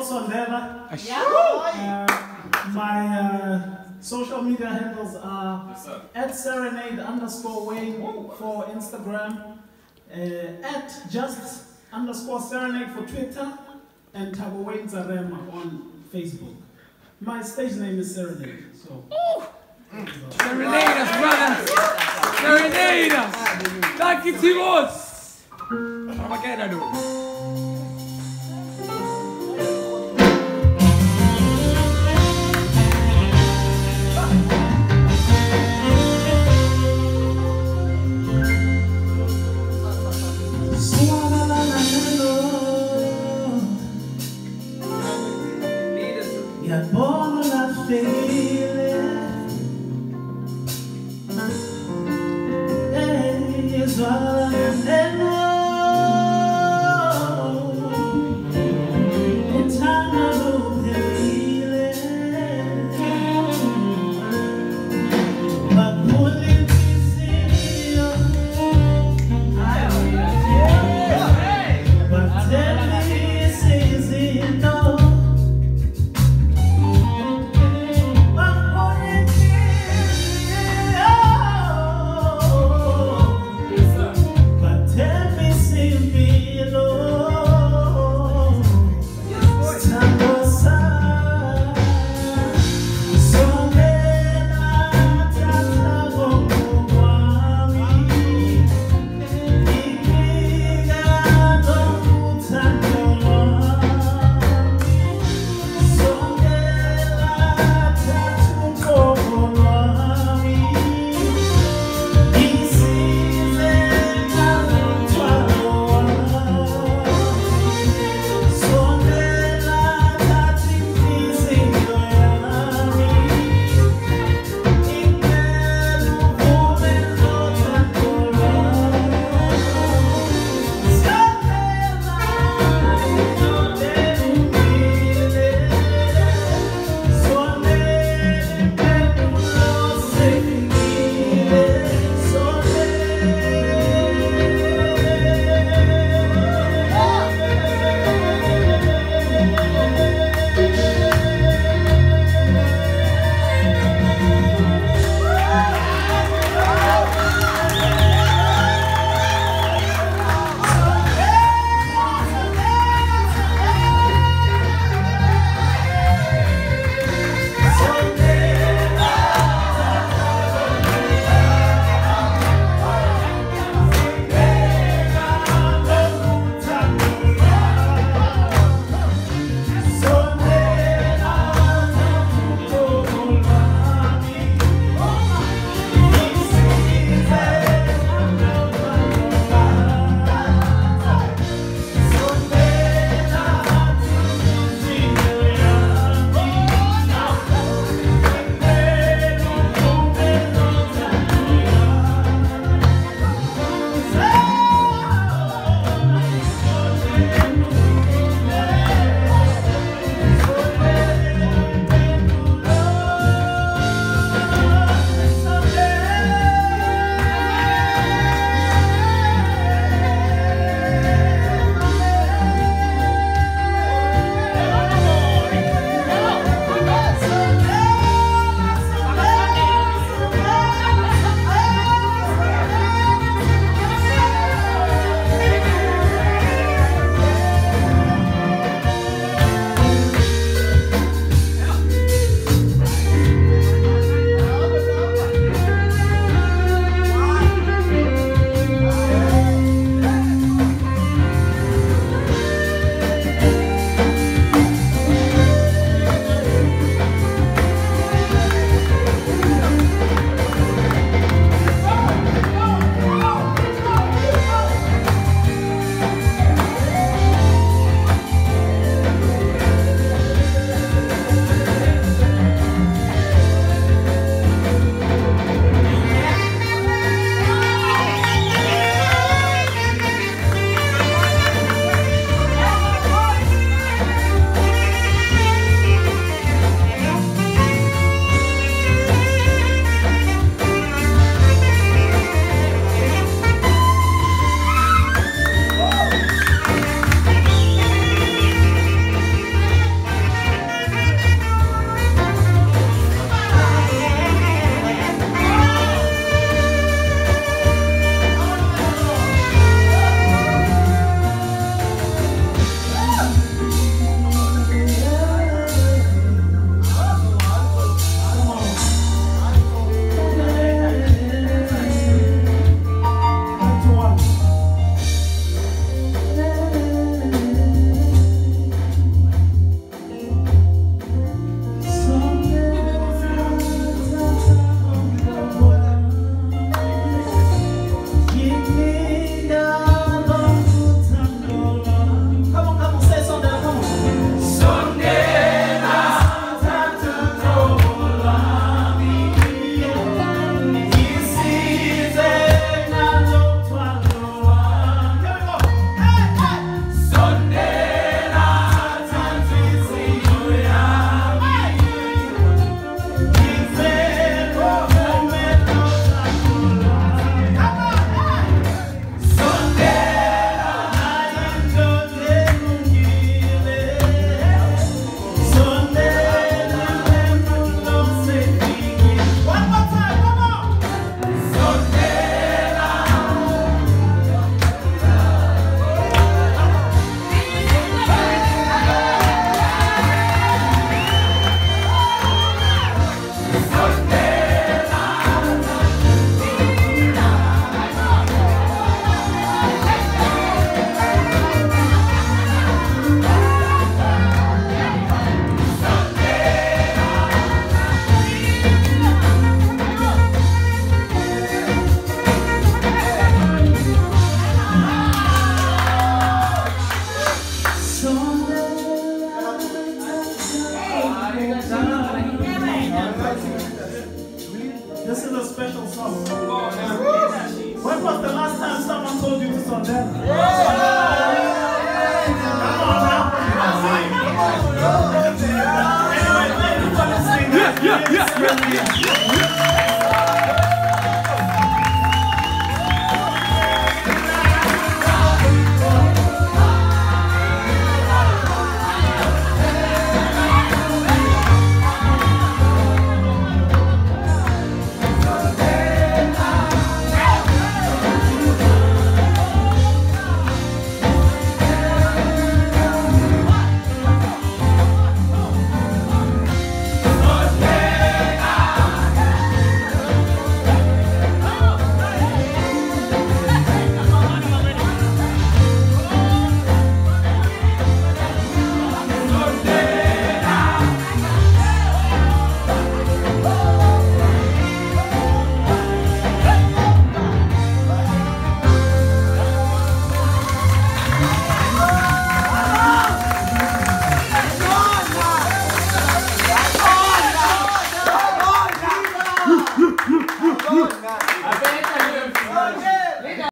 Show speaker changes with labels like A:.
A: Paul Sondela. Uh, my uh, social media handles are at serenade underscore Wayne for Instagram, uh, at just underscore serenade for Twitter, and Tabo Wayne Zarema on Facebook. My stage name is Serenade, so.
B: Serenade us, brother. Serenade us. Thank you, Timos. Armageddon.
A: Ngiyabona ulahlekile Eyizwa neno This is a special song. When was the last time someone told you to song that? Come on now. Anyway, thank you for listening.
B: Yeah, yeah, yeah, yeah, yeah.